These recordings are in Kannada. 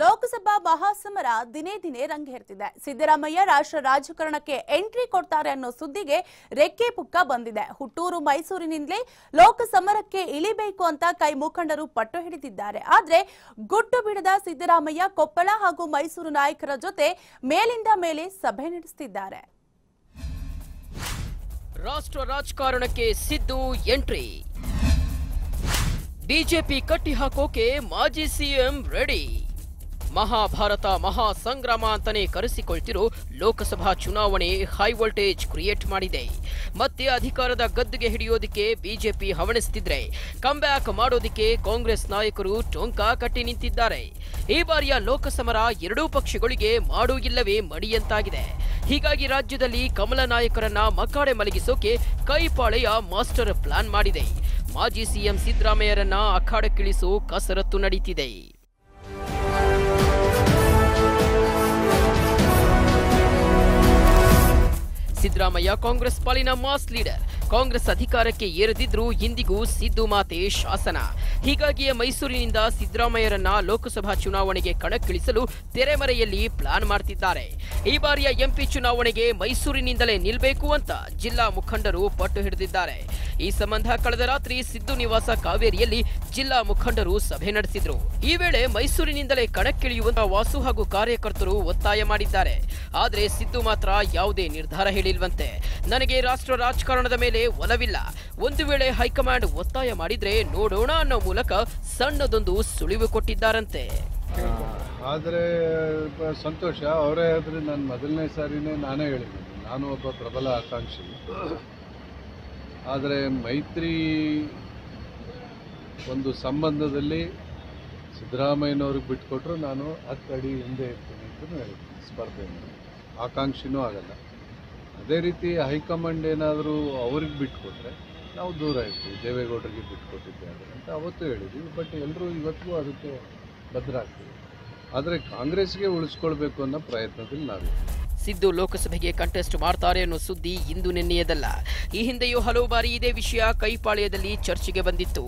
ಲೋಕಸಭಾ ಮಹಾಸಮರ ದಿನೇ ದಿನೇ ರಂಗೇರ್ತಿದೆ ಸಿದ್ದರಾಮಯ್ಯ ರಾಷ್ಟ್ರ ರಾಜಕಾರಣಕ್ಕೆ ಎಂಟ್ರಿ ಕೊಡ್ತಾರೆ ಅನ್ನೋ ಸುದ್ದಿಗೆ ರೆಕ್ಕೆ ಪುಕ್ಕ ಬಂದಿದೆ. ಹುಟ್ಟೂರು, ಮೈಸೂರಿನಿಂದಲೇ ಲೋಕಸಮರಕ್ಕೆ ಇಳಿಬೇಕು ಅಂತ ಕೈ ಮುಖಂಡರು ಪಟ್ಟು ಹಿಡಿದಿದ್ದಾರೆ. ಆದ್ರೆ ಗುಟ್ಟು ಬಿಡದ ಸಿದ್ದರಾಮಯ್ಯ ಕೊಪ್ಪಳ ಹಾಗೂ ಮೈಸೂರು ನಾಯಕರ ಜೊತೆ ಮೇಲಿಂದ ಮೇಲೆ ಸಭೆ ನಡೆಸುತ್ತಿದ್ದಾರೆ ರಾಷ್ಟ್ರ ರಾಜಕಾರಣಕ್ಕೆ ಸಿದ್ದು ಎಂಟ್ರಿ. ಬಿಜೆಪಿ ಕಟ್ಟಿ ಹಾಕೋಕೆ ಮಾಜಿ ಸಿಎಂ ರೆಡಿ. ಮಹಾಭಾರತ ಮಹಾ ಸಂಗ್ರಾಮ ಅಂತಾನೆ ಕರೆಸಿಕೊಳ್ತಿರೋ ಲೋಕಸಭಾ ಚುನಾವಣೆ ಹೈ ವೋಲ್ಟೇಜ್ ಕ್ರಿಯೇಟ್ ಮಾಡಿದೆ. ಮತ್ತೆ ಅಧಿಕಾರದ ಗದ್ದುಗೆ ಹಿಡಿಯೋದಕ್ಕೆ ಬಿಜೆಪಿ ಹವಣಿಸ್ತಿದ್ರೆ ಕಂಬ್ಯಾಕ್ ಮಾಡೋದಕ್ಕೆ ಕಾಂಗ್ರೆಸ್ ನಾಯಕರು ಟೊಂಕ ಕಟ್ಟಿ ನಿಂತಿದ್ದಾರೆ. ಈ ಬಾರಿಯ ಲೋಕಸಮರ ಎರಡೂ ಪಕ್ಷಗಳಿಗೆ ಮಾಡು ಇಲ್ಲವೇ ಮಡಿಯಂತಾಗಿದೆ ಹೀಗಾಗಿ ರಾಜ್ಯದಲ್ಲಿ ಕಮಲ ನಾಯಕರನ್ನ ಮಕ್ಕಾಡೆ ಮಲಗಿಸೋಕೆ ಕೈಪಾಳೆಯ ಮಾಸ್ಟರ್ ಪ್ಲಾನ್ ಮಾಡಿದೆ. ಮಾಜಿ ಸಿಎಂ ಸಿದ್ದರಾಮಯ್ಯರನ್ನ ಅಖಾಡಕ್ಕಿಳಿಸೋ ಕಸರತ್ತು ನಡೀತಿದೆ. ಸಿದ್ದರಾಮಯ್ಯ ಕಾಂಗ್ರೆಸ್ ಪಾಲಿನ ಮಾಸ್ ಲೀಡರ್. ಕಾಂಗ್ರೆಸ್ ಅಧಿಕಾರಕ್ಕೆ ಏರದಿದ್ರೂ ಇಂದಿಗೂ ಸಿದ್ದು ಮಾತೆ ಶಾಸನ. ಹೀಗಾಗಿಯೇ ಮೈಸೂರಿನಿಂದ ಸಿದ್ದರಾಮಯ್ಯರನ್ನ ಲೋಕಸಭಾ ಚುನಾವಣೆಗೆ ಕಣಕ್ಕಿಳಿಸಲು ತೆರೆಮರೆಯಲ್ಲಿ ಪ್ಲಾನ್ ಮಾಡ್ತಿದ್ದಾರೆ. ಈ ಬಾರಿಯ ಎಂಪಿ ಚುನಾವಣೆಗೆ ಮೈಸೂರಿನಿಂದಲೇ ನಿಲ್ಬೇಕು ಅಂತ ಜಿಲ್ಲಾ ಮುಖಂಡರು ಪಟ್ಟು ಹಿಡಿದಿದ್ದಾರೆ. ಈ ಸಂಬಂಧ ಕಳೆದ ರಾತ್ರಿ ಸಿದ್ದು ನಿವಾಸ ಕಾವೇರಿಯಲ್ಲಿ ಜಿಲ್ಲಾ ಮುಖಂಡರು ಸಭೆ ನಡೆಸಿದ್ರು. ಈ ವೇಳೆ ಮೈಸೂರಿನಿಂದಲೇ ಕಣಕ್ಕಿಳಿಯುವಂತಹ ವಾಸು ಹಾಗೂ ಕಾರ್ಯಕರ್ತರು ಒತ್ತಾಯ ಮಾಡಿದ್ದಾರೆ. ಆದರೆ ಸಿದ್ದು ಮಾತ್ರ ಯಾವುದೇ ನಿರ್ಧಾರ ಹೇಳಿಲ್ವಂತೆ. ನನಗೆ ರಾಷ್ಟ್ರ ರಾಜಕಾರಣದ ಮೇಲೆ ಒಲವಿಲ್ಲ. ಒಂದು ವೇಳೆ ಹೈಕಮಾಂಡ್ ಒತ್ತಾಯ ಮಾಡಿದ್ರೆ ನೋಡೋಣ ಅನ್ನೋ ಮೂಲಕ ಸಣ್ಣದೊಂದು ಸುಳಿವು ಕೊಟ್ಟಿದ್ದಾರಂತೆ. ಆದರೆ ಸಂತೋಷ, ಅವರೇ ಆದರೆ ನಾನು ಮೊದಲನೇ ಸಾರಿನೇ ನಾನೇ ಹೇಳಿದ್ದೀನಿ. ನಾನು ಒಬ್ಬ ಪ್ರಬಲ ಆಕಾಂಕ್ಷಿ. ಆದರೆ ಮೈತ್ರಿ ಒಂದು ಸಂಬಂಧದಲ್ಲಿ ಸಿದ್ದರಾಮಯ್ಯನವ್ರಿಗೆ ಬಿಟ್ಕೊಟ್ರು ನಾನು ಹತ್ತು ಅಡಿ ಹಿಂದೆ ಇರ್ತೀನಿ ಅಂತಲೂ ಹೇಳಿದ್ದೀನಿ ಸ್ಪರ್ಧೆ ಆಕಾಂಕ್ಷಿನೂ ಆಗಲ್ಲ. ಅದೇ ರೀತಿ ಹೈಕಮಾಂಡ್ ಏನಾದರೂ ಅವ್ರಿಗೆ ಬಿಟ್ಕೊಟ್ರೆ ನಾವು ದೂರ ಇರ್ತೀವಿ, ದೇವೇಗೌಡರಿಗೆ ಬಿಟ್ಕೊಟ್ಟಿದ್ದೆ ಅಂತ ಅವತ್ತು ಹೇಳಿದ್ವಿ. ಬಟ್ ಎಲ್ಲರೂ ಇವತ್ತಿಗೂ ಅದಕ್ಕೆ ಭದ್ರ ಆಗ್ತೀವಿ ಆದರೆ ಕಾಂಗ್ರೆಸ್ಗೆ ಉಳಿಸ್ಕೊಳ್ಬೇಕು ಅನ್ನೋ ಪ್ರಯತ್ನದಲ್ಲಿ ನಾವು ಸಿದ್ದು ಲೋಕಸಭೆಗೆ ಕಂಟೆಸ್ಟ್ ಮಾಡ್ತಾರೆ ಅನ್ನೋ ಸುದ್ದಿ ಇಂದು ನಿನ್ನೆಯದಲ್ಲ. ಈ ಹಿಂದೆಯೂ ಹಲವು ಬಾರಿ ಇದೇ ವಿಷಯ ಕೈಪಾಳ್ಯದಲ್ಲಿ ಚರ್ಚೆಗೆ ಬಂದಿತ್ತು.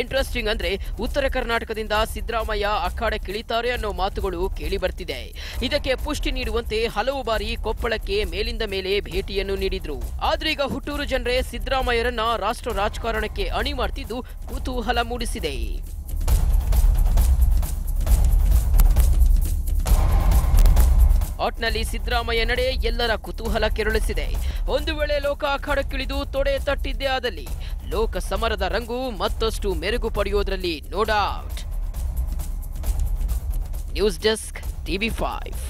ಇಂಟ್ರೆಸ್ಟಿಂಗ್ ಅಂದ್ರೆ ಉತ್ತರ ಕರ್ನಾಟಕದಿಂದ ಸಿದ್ದರಾಮಯ್ಯ ಅಖಾಡಕ್ಕಿಳಿತಾರೆ ಅನ್ನೋ ಮಾತುಗಳು ಕೇಳಿ ಬರ್ತಿದೆ. ಇದಕ್ಕೆ ಪುಷ್ಟಿ ನೀಡುವಂತೆ ಹಲವು ಬಾರಿ ಕೊಪ್ಪಳಕ್ಕೆ ಮೇಲಿಂದ ಮೇಲೆ ಭೇಟಿಯನ್ನು ನೀಡಿದ್ರು. ಆದ್ರೆ ಈಗ ಹುಟ್ಟೂರು ಜನರೇ ಸಿದ್ದರಾಮಯ್ಯರನ್ನ ರಾಷ್ಟ್ರ ರಾಜಕಾರಣಕ್ಕೆ ಅಣಿ ಮಾಡ್ತಿದ್ದು ಕುತೂಹಲ ಮೂಡಿಸಿದೆ. ಒಟ್ನಲ್ಲಿ ಸಿದ್ದರಾಮಯ್ಯ ನಡೆ ಎಲ್ಲರ ಕುತೂಹಲ ಕೆರಳಿಸಿದೆ. ಒಂದು ವೇಳೆ ಲೋಕ ಅಖಾಡಕ್ಕಿಳಿದು ತೊಡೆ ತಟ್ಟಿದ್ದೇ ಆದಲ್ಲಿ ಲೋಕ ಸಮರದ ರಂಗು ಮತ್ತಷ್ಟು ಮೆರುಗು ಪಡೆಯೋದ್ರಲ್ಲಿ no doubt news desk TV five.